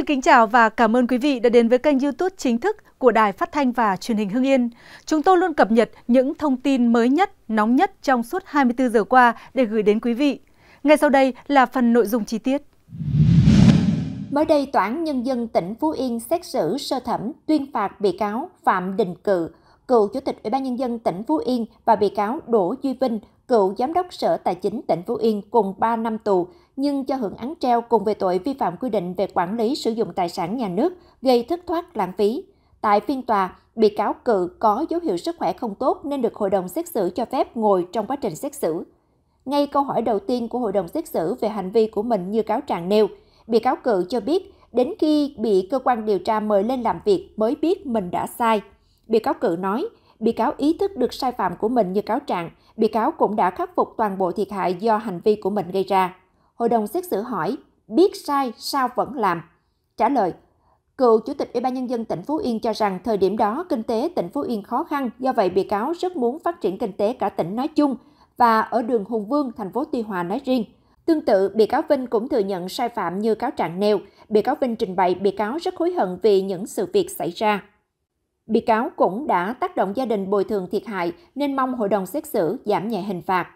Xin kính chào và cảm ơn quý vị đã đến với kênh YouTube chính thức của Đài Phát thanh và Truyền hình Hưng Yên. Chúng tôi luôn cập nhật những thông tin mới nhất, nóng nhất trong suốt 24 giờ qua để gửi đến quý vị. Ngay sau đây là phần nội dung chi tiết. Mới đây, Tòa án Nhân dân tỉnh Phú Yên xét xử sơ thẩm tuyên phạt bị cáo Phạm Đình Cự, cựu Chủ tịch Ủy ban Nhân dân tỉnh Phú Yên và bị cáo Đỗ Duy Vinh, cựu Giám đốc Sở Tài chính tỉnh Phú Yên cùng 3 năm tù, nhưng cho hưởng án treo cùng về tội vi phạm quy định về quản lý sử dụng tài sản nhà nước, gây thất thoát lãng phí. Tại phiên tòa, bị cáo cự có dấu hiệu sức khỏe không tốt nên được hội đồng xét xử cho phép ngồi trong quá trình xét xử. Ngay câu hỏi đầu tiên của hội đồng xét xử về hành vi của mình như cáo trạng nêu, bị cáo cự cho biết đến khi bị cơ quan điều tra mời lên làm việc mới biết mình đã sai. Bị cáo cự nói, bị cáo ý thức được sai phạm của mình như cáo trạng, bị cáo cũng đã khắc phục toàn bộ thiệt hại do hành vi của mình gây ra. Hội đồng xét xử hỏi, biết sai sao vẫn làm? Trả lời, Cựu Chủ tịch Ủy ban Nhân dân tỉnh Phú Yên cho rằng thời điểm đó kinh tế tỉnh Phú Yên khó khăn, do vậy bị cáo rất muốn phát triển kinh tế cả tỉnh nói chung và ở đường Hùng Vương, thành phố Tuy Hòa nói riêng. Tương tự, bị cáo Vinh cũng thừa nhận sai phạm như cáo trạng nêu. Bị cáo Vinh trình bày bị cáo rất hối hận vì những sự việc xảy ra. Bị cáo cũng đã tác động gia đình bồi thường thiệt hại nên mong hội đồng xét xử giảm nhẹ hình phạt.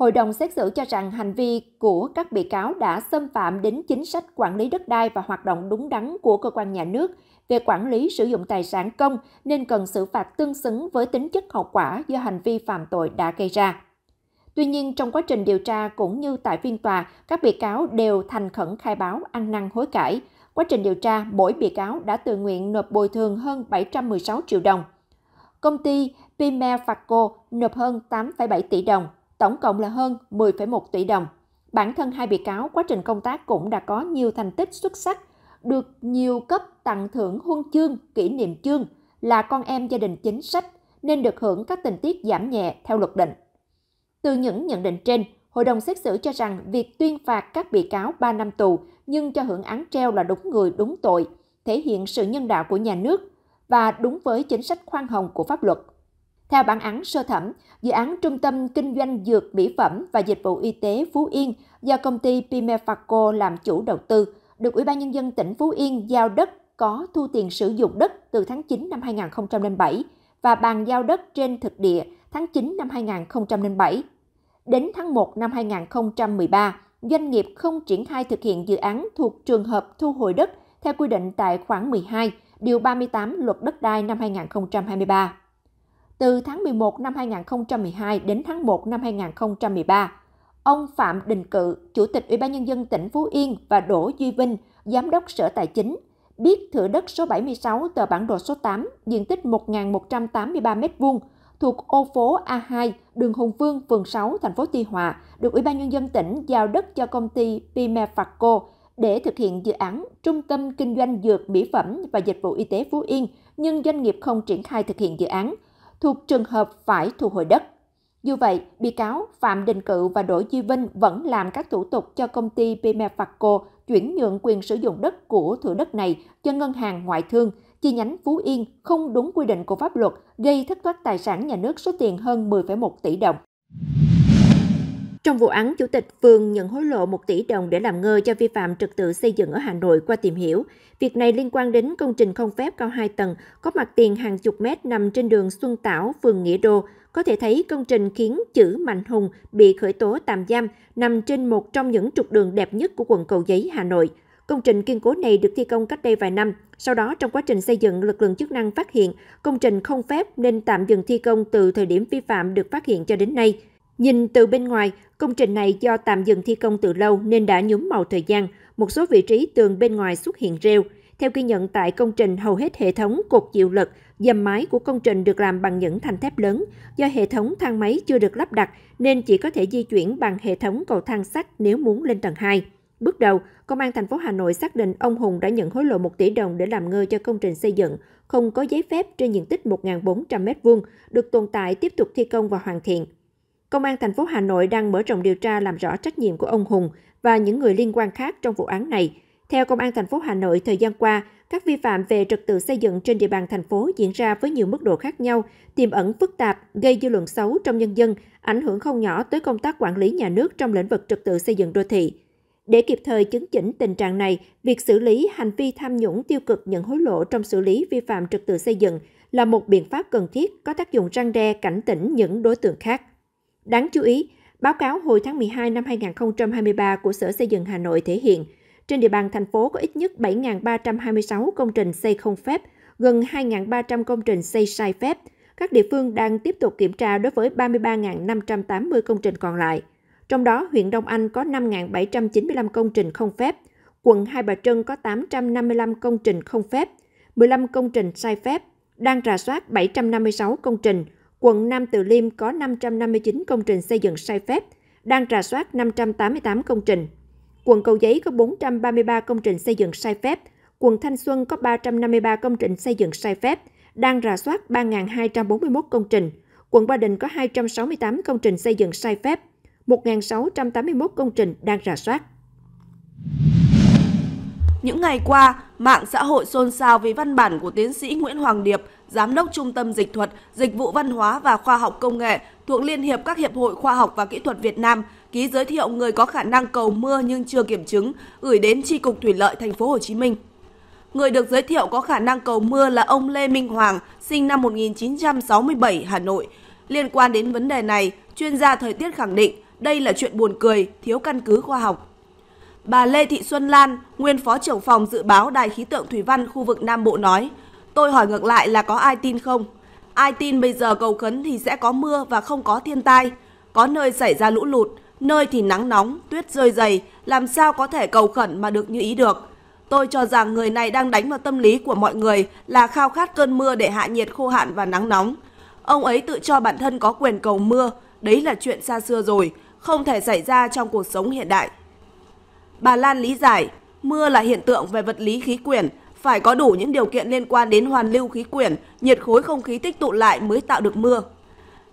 Hội đồng xét xử cho rằng hành vi của các bị cáo đã xâm phạm đến chính sách quản lý đất đai và hoạt động đúng đắn của cơ quan nhà nước về quản lý sử dụng tài sản công nên cần xử phạt tương xứng với tính chất hậu quả do hành vi phạm tội đã gây ra. Tuy nhiên, trong quá trình điều tra cũng như tại phiên tòa, các bị cáo đều thành khẩn khai báo ăn năn hối cải. Quá trình điều tra, mỗi bị cáo đã tự nguyện nộp bồi thường hơn 716 triệu đồng. Công ty Pimefaco nộp hơn 8,7 tỷ đồng, tổng cộng là hơn 10,1 tỷ đồng. Bản thân hai bị cáo quá trình công tác cũng đã có nhiều thành tích xuất sắc, được nhiều cấp tặng thưởng huân chương, kỷ niệm chương, là con em gia đình chính sách nên được hưởng các tình tiết giảm nhẹ theo luật định. Từ những nhận định trên, hội đồng xét xử cho rằng việc tuyên phạt các bị cáo 3 năm tù nhưng cho hưởng án treo là đúng người đúng tội, thể hiện sự nhân đạo của nhà nước và đúng với chính sách khoan hồng của pháp luật. Theo bản án sơ thẩm, dự án Trung tâm Kinh doanh Dược Mỹ phẩm và Dịch vụ Y tế Phú Yên do công ty Pimefaco làm chủ đầu tư, được Ủy ban Nhân dân tỉnh Phú Yên giao đất có thu tiền sử dụng đất từ tháng 9 năm 2007 và bàn giao đất trên thực địa tháng 9 năm 2007. Đến tháng 1 năm 2013, doanh nghiệp không triển khai thực hiện dự án thuộc trường hợp thu hồi đất theo quy định tại khoản 12, điều 38 Luật đất đai năm 2023. Từ tháng 11 năm 2012 đến tháng 1 năm 2013, ông Phạm Đình Cự, Chủ tịch Ủy ban Nhân dân tỉnh Phú Yên và Đỗ Duy Vinh, Giám đốc Sở Tài chính, biết thửa đất số 76 tờ bản đồ số 8, diện tích 1.183 m2, thuộc ô phố A2, đường Hùng Vương, phường 6, thành phố Tuy Hòa, được Ủy ban Nhân dân tỉnh giao đất cho công ty Pimefaco để thực hiện dự án Trung tâm Kinh doanh Dược, Mỹ phẩm và Dịch vụ Y tế Phú Yên, nhưng doanh nghiệp không triển khai thực hiện dự án, thuộc trường hợp phải thu hồi đất. Dù vậy, bị cáo Phạm Đình Cự và Đỗ Duy Vinh vẫn làm các thủ tục cho công ty Pimefaco chuyển nhượng quyền sử dụng đất của thửa đất này cho ngân hàng ngoại thương, chi nhánh Phú Yên không đúng quy định của pháp luật, gây thất thoát tài sản nhà nước số tiền hơn 10,1 tỷ đồng. Trong vụ án, Chủ tịch phường nhận hối lộ 1 tỷ đồng để làm ngơ cho vi phạm trật tự xây dựng ở Hà Nội qua tìm hiểu. Việc này liên quan đến công trình không phép cao 2 tầng, có mặt tiền hàng chục mét nằm trên đường Xuân Tảo, phường Nghĩa Đô. Có thể thấy công trình khiến chữ Mạnh Hùng bị khởi tố tạm giam nằm trên một trong những trục đường đẹp nhất của quận Cầu Giấy, Hà Nội. Công trình kiên cố này được thi công cách đây vài năm. Sau đó, trong quá trình xây dựng, lực lượng chức năng phát hiện công trình không phép nên tạm dừng thi công từ thời điểm vi phạm được phát hiện cho đến nay. Nhìn từ bên ngoài, công trình này do tạm dừng thi công từ lâu nên đã nhúm màu thời gian, một số vị trí tường bên ngoài xuất hiện rêu. Theo ghi nhận tại công trình, hầu hết hệ thống cột chịu lực, dầm mái của công trình được làm bằng những thanh thép lớn. Do hệ thống thang máy chưa được lắp đặt nên chỉ có thể di chuyển bằng hệ thống cầu thang sắt nếu muốn lên tầng 2. Bước đầu, Công an thành phố Hà Nội xác định ông Hùng đã nhận hối lộ 1 tỷ đồng để làm ngơ cho công trình xây dựng, không có giấy phép trên diện tích 1.400 m2, được tồn tại tiếp tục thi công và hoàn thiện. Công an thành phố Hà Nội đang mở rộng điều tra làm rõ trách nhiệm của ông Hùng và những người liên quan khác trong vụ án này. Theo Công an thành phố Hà Nội, thời gian qua, các vi phạm về trật tự xây dựng trên địa bàn thành phố diễn ra với nhiều mức độ khác nhau, tiềm ẩn phức tạp, gây dư luận xấu trong nhân dân, ảnh hưởng không nhỏ tới công tác quản lý nhà nước trong lĩnh vực trật tự xây dựng đô thị. Để kịp thời chứng chỉnh tình trạng này, việc xử lý hành vi tham nhũng tiêu cực nhận hối lộ trong xử lý vi phạm trật tự xây dựng là một biện pháp cần thiết có tác dụng răng đe cảnh tỉnh những đối tượng khác. Đáng chú ý, báo cáo hồi tháng 12 năm 2023 của Sở Xây dựng Hà Nội thể hiện, trên địa bàn thành phố có ít nhất 7.326 công trình xây không phép, gần 2.300 công trình xây sai phép. Các địa phương đang tiếp tục kiểm tra đối với 33.580 công trình còn lại. Trong đó, huyện Đông Anh có 5.795 công trình không phép, quận Hai Bà Trưng có 855 công trình không phép, 15 công trình sai phép, đang rà soát 756 công trình, quận Nam Từ Liêm có 559 công trình xây dựng sai phép, đang rà soát 588 công trình. Quận Cầu Giấy có 433 công trình xây dựng sai phép, quận Thanh Xuân có 353 công trình xây dựng sai phép, đang rà soát 3.241 công trình. Quận Ba Đình có 268 công trình xây dựng sai phép, 1.681 công trình đang rà soát. Những ngày qua, mạng xã hội xôn xao vì văn bản của tiến sĩ Nguyễn Hoàng Điệp, Giám đốc Trung tâm Dịch thuật, Dịch vụ Văn hóa và Khoa học Công nghệ thuộc Liên hiệp các Hiệp hội Khoa học và Kỹ thuật Việt Nam ký giới thiệu người có khả năng cầu mưa nhưng chưa kiểm chứng gửi đến Tri cục Thủy lợi Thành phố Hồ Chí Minh. Người được giới thiệu có khả năng cầu mưa là ông Lê Minh Hoàng, sinh năm 1967, Hà Nội. Liên quan đến vấn đề này, chuyên gia thời tiết khẳng định đây là chuyện buồn cười, thiếu căn cứ khoa học. Bà Lê Thị Xuân Lan, nguyên phó trưởng phòng dự báo Đài khí tượng thủy văn khu vực Nam Bộ nói, tôi hỏi ngược lại là có ai tin không? Ai tin bây giờ cầu khấn thì sẽ có mưa và không có thiên tai, có nơi xảy ra lũ lụt, nơi thì nắng nóng, tuyết rơi dày, làm sao có thể cầu khẩn mà được như ý được. Tôi cho rằng người này đang đánh vào tâm lý của mọi người là khao khát cơn mưa để hạ nhiệt khô hạn và nắng nóng. Ông ấy tự cho bản thân có quyền cầu mưa, đấy là chuyện xa xưa rồi, không thể xảy ra trong cuộc sống hiện đại. Bà Lan lý giải, mưa là hiện tượng về vật lý khí quyển, phải có đủ những điều kiện liên quan đến hoàn lưu khí quyển, nhiệt khối không khí tích tụ lại mới tạo được mưa.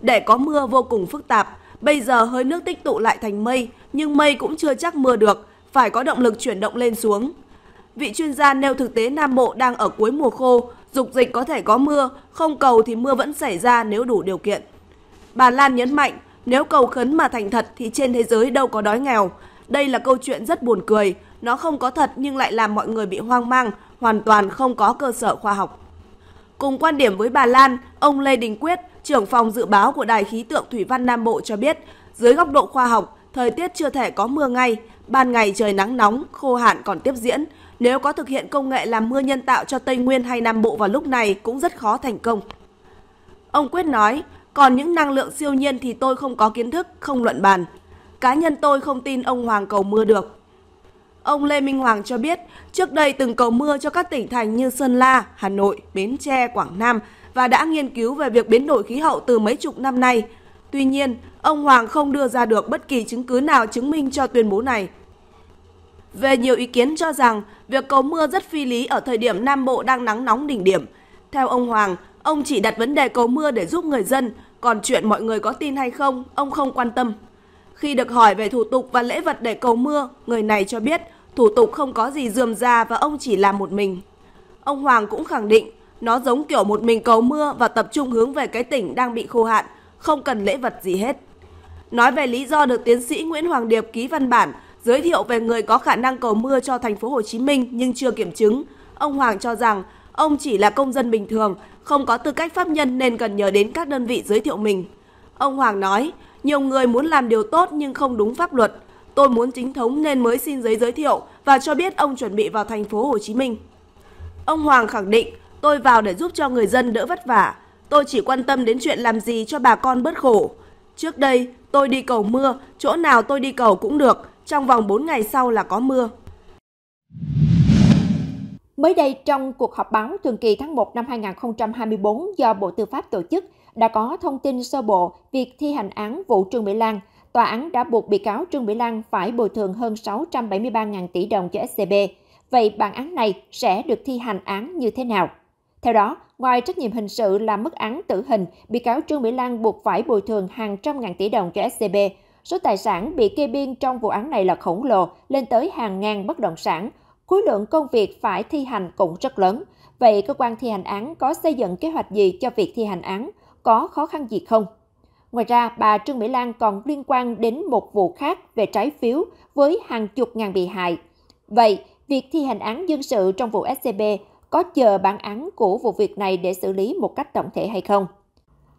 Để có mưa vô cùng phức tạp, bây giờ hơi nước tích tụ lại thành mây, nhưng mây cũng chưa chắc mưa được, phải có động lực chuyển động lên xuống. Vị chuyên gia nêu thực tế Nam Bộ đang ở cuối mùa khô, dục dịch có thể có mưa, không cầu thì mưa vẫn xảy ra nếu đủ điều kiện. Bà Lan nhấn mạnh, nếu cầu khấn mà thành thật thì trên thế giới đâu có đói nghèo. Đây là câu chuyện rất buồn cười, nó không có thật nhưng lại làm mọi người bị hoang mang, hoàn toàn không có cơ sở khoa học. Cùng quan điểm với bà Lan, ông Lê Đình Quyết, trưởng phòng dự báo của Đài khí tượng Thủy văn Nam Bộ cho biết, dưới góc độ khoa học, thời tiết chưa thể có mưa ngay, ban ngày trời nắng nóng, khô hạn còn tiếp diễn. Nếu có thực hiện công nghệ làm mưa nhân tạo cho Tây Nguyên hay Nam Bộ vào lúc này cũng rất khó thành công. Ông Quyết nói, còn những năng lượng siêu nhiên thì tôi không có kiến thức, không luận bàn. Cá nhân tôi không tin ông Hoàng cầu mưa được. Ông Lê Minh Hoàng cho biết, trước đây từng cầu mưa cho các tỉnh thành như Sơn La, Hà Nội, Bến Tre, Quảng Nam và đã nghiên cứu về việc biến đổi khí hậu từ mấy chục năm nay. Tuy nhiên, ông Hoàng không đưa ra được bất kỳ chứng cứ nào chứng minh cho tuyên bố này. Về nhiều ý kiến cho rằng việc cầu mưa rất phi lý ở thời điểm Nam Bộ đang nắng nóng đỉnh điểm. Theo ông Hoàng, ông chỉ đặt vấn đề cầu mưa để giúp người dân, còn chuyện mọi người có tin hay không, ông không quan tâm. Khi được hỏi về thủ tục và lễ vật để cầu mưa, người này cho biết thủ tục không có gì dườm ra và ông chỉ làm một mình. Ông Hoàng cũng khẳng định nó giống kiểu một mình cầu mưa và tập trung hướng về cái tỉnh đang bị khô hạn, không cần lễ vật gì hết. Nói về lý do được tiến sĩ Nguyễn Hoàng Điệp ký văn bản giới thiệu về người có khả năng cầu mưa cho thành phố Hồ Chí Minh nhưng chưa kiểm chứng, ông Hoàng cho rằng ông chỉ là công dân bình thường, không có tư cách pháp nhân nên cần nhờ đến các đơn vị giới thiệu mình. Ông Hoàng nói, nhiều người muốn làm điều tốt nhưng không đúng pháp luật. Tôi muốn chính thống nên mới xin giấy giới thiệu và cho biết ông chuẩn bị vào thành phố Hồ Chí Minh. Ông Hoàng khẳng định, tôi vào để giúp cho người dân đỡ vất vả. Tôi chỉ quan tâm đến chuyện làm gì cho bà con bớt khổ. Trước đây, tôi đi cầu mưa, chỗ nào tôi đi cầu cũng được, trong vòng 4 ngày sau là có mưa. Mới đây, trong cuộc họp báo thường kỳ tháng 1 năm 2024 do Bộ Tư pháp tổ chức, đã có thông tin sơ bộ việc thi hành án vụ Trương Mỹ Lan. Tòa án đã buộc bị cáo Trương Mỹ Lan phải bồi thường hơn 673.000 tỷ đồng cho SCB. Vậy bản án này sẽ được thi hành án như thế nào? Theo đó, ngoài trách nhiệm hình sự là mức án tử hình, bị cáo Trương Mỹ Lan buộc phải bồi thường hàng trăm ngàn tỷ đồng cho SCB. Số tài sản bị kê biên trong vụ án này là khổng lồ, lên tới hàng ngàn bất động sản. Khối lượng công việc phải thi hành cũng rất lớn. Vậy cơ quan thi hành án có xây dựng kế hoạch gì cho việc thi hành án? Có khó khăn gì không? Ngoài ra, bà Trương Mỹ Lan còn liên quan đến một vụ khác về trái phiếu với hàng chục ngàn bị hại. Vậy, việc thi hành án dân sự trong vụ SCB có chờ bản án của vụ việc này để xử lý một cách tổng thể hay không?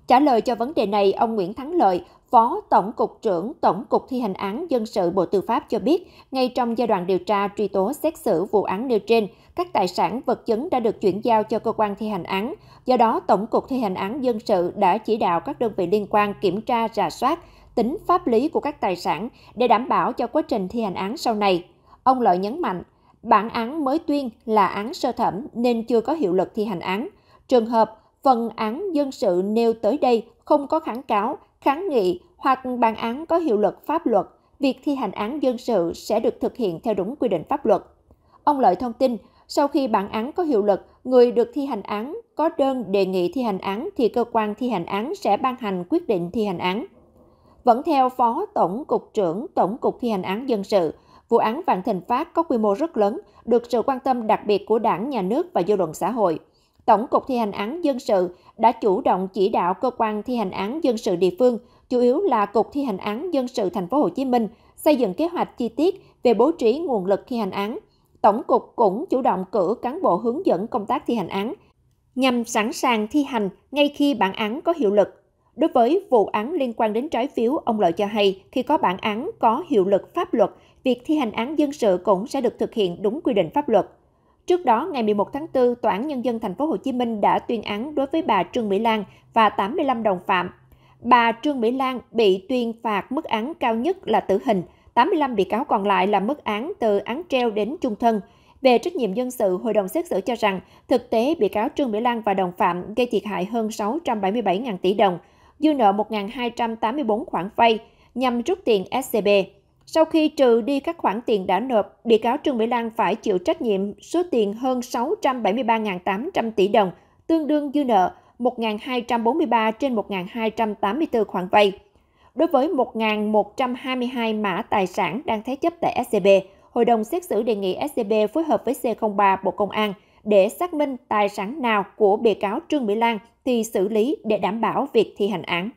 Trả lời cho vấn đề này, ông Nguyễn Thắng Lợi, Phó Tổng cục trưởng Tổng cục Thi hành án dân sự Bộ Tư pháp cho biết, ngay trong giai đoạn điều tra truy tố xét xử vụ án nêu trên, các tài sản vật chứng đã được chuyển giao cho cơ quan thi hành án. Do đó, Tổng cục Thi hành án dân sự đã chỉ đạo các đơn vị liên quan kiểm tra, rà soát, tính pháp lý của các tài sản để đảm bảo cho quá trình thi hành án sau này. Ông Lợi nhấn mạnh, bản án mới tuyên là án sơ thẩm nên chưa có hiệu lực thi hành án. Trường hợp phần án dân sự nêu tới đây không có kháng cáo, kháng nghị hoặc bản án có hiệu lực pháp luật, việc thi hành án dân sự sẽ được thực hiện theo đúng quy định pháp luật. Ông Lợi thông tin, sau khi bản án có hiệu lực, người được thi hành án có đơn đề nghị thi hành án thì cơ quan thi hành án sẽ ban hành quyết định thi hành án. Vẫn theo Phó Tổng cục trưởng Tổng cục thi hành án dân sự, vụ án Vạn Thịnh Phát có quy mô rất lớn, được sự quan tâm đặc biệt của Đảng, Nhà nước và dư luận xã hội. Tổng cục thi hành án dân sự đã chủ động chỉ đạo cơ quan thi hành án dân sự địa phương, chủ yếu là Cục thi hành án dân sự thành phố Hồ Chí Minh xây dựng kế hoạch chi tiết về bố trí nguồn lực thi hành án. Tổng cục cũng chủ động cử cán bộ hướng dẫn công tác thi hành án nhằm sẵn sàng thi hành ngay khi bản án có hiệu lực. Đối với vụ án liên quan đến trái phiếu, ông Lợi cho hay khi có bản án có hiệu lực pháp luật, việc thi hành án dân sự cũng sẽ được thực hiện đúng quy định pháp luật. Trước đó, ngày 11 tháng 4, Tòa án Nhân dân thành phố Hồ Chí Minh đã tuyên án đối với bà Trương Mỹ Lan và 85 đồng phạm. Bà Trương Mỹ Lan bị tuyên phạt mức án cao nhất là tử hình, 85 bị cáo còn lại là mức án từ án treo đến chung thân. Về trách nhiệm dân sự, hội đồng xét xử cho rằng thực tế bị cáo Trương Mỹ Lan và đồng phạm gây thiệt hại hơn 677.000 tỷ đồng, dư nợ 1.284 khoản vay nhằm rút tiền SCB. Sau khi trừ đi các khoản tiền đã nộp, bị cáo Trương Mỹ Lan phải chịu trách nhiệm số tiền hơn 673.800 tỷ đồng, tương đương dư nợ 1.243 trên 1.284 khoản vay. Đối với 1.122 mã tài sản đang thế chấp tại SCB, Hội đồng xét xử đề nghị SCB phối hợp với C03 Bộ Công an để xác minh tài sản nào của bị cáo Trương Mỹ Lan thì xử lý để đảm bảo việc thi hành án.